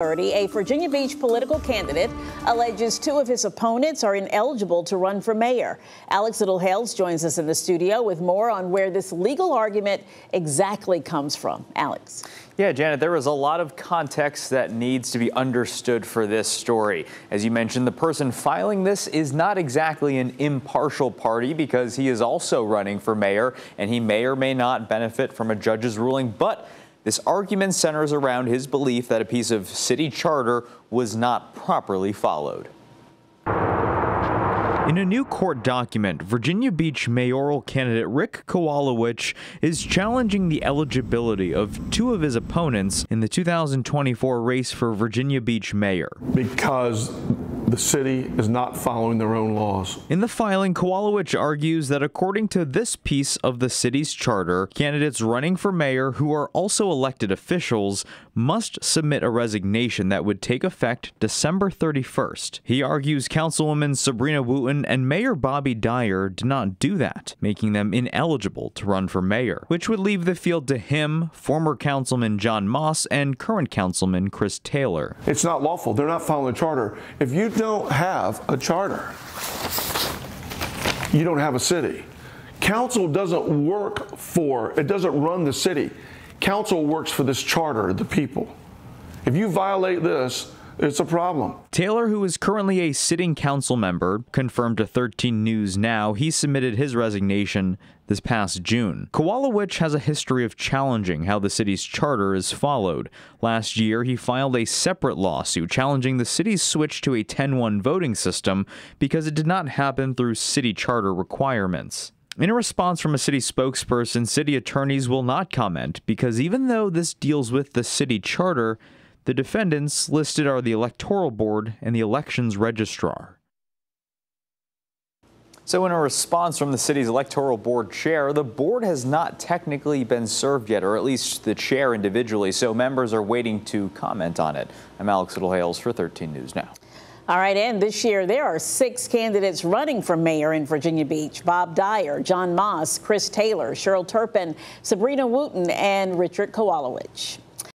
A Virginia Beach political candidate alleges two of his opponents are ineligible to run for mayor. Alex Littlehales joins us in the studio with more on where this legal argument exactly comes from. Alex. Yeah, Janet, there is a lot of context that needs to be understood for this story. As you mentioned, the person filing this is not exactly an impartial party because he is also running for mayor and he may or may not benefit from a judge's ruling, but this argument centers around his belief that a piece of city charter was not properly followed. In a new court document, Virginia Beach mayoral candidate Rick Kowalewitch is challenging the eligibility of two of his opponents in the 2024 race for Virginia Beach mayor. Because the city is not following their own laws. In the filing, Kowalewitch argues that according to this piece of the city's charter, candidates running for mayor who are also elected officials must submit a resignation that would take effect December 31st. He argues Councilwoman Sabrina Wooten and Mayor Bobby Dyer did not do that, making them ineligible to run for mayor, which would leave the field to him, former Councilman John Moss, and current Councilman Chris Taylor. It's not lawful. They're not following the charter. If you don't have a charter. You don't have a city. Council doesn't work for, it doesn't run the city. Council works for this charter, the people. If you violate this, it's a problem. Taylor, who is currently a sitting council member, confirmed to 13 News Now he submitted his resignation this past June. Kowalewitch has a history of challenging how the city's charter is followed. Last year, he filed a separate lawsuit challenging the city's switch to a 10-1 voting system because it did not happen through city charter requirements. In a response from a city spokesperson, city attorneys will not comment because even though this deals with the city charter, the defendants listed are the Electoral Board and the Elections Registrar. So in a response from the city's electoral board chair, the board has not technically been served yet, or at least the chair individually, so members are waiting to comment on it. I'm Alex Littlehales for 13 News Now. All right, and this year there are six candidates running for mayor in Virginia Beach. Bob Dyer, John Moss, Chris Taylor, Cheryl Turpin, Sabrina Wooten, and Richard Kowalewitch.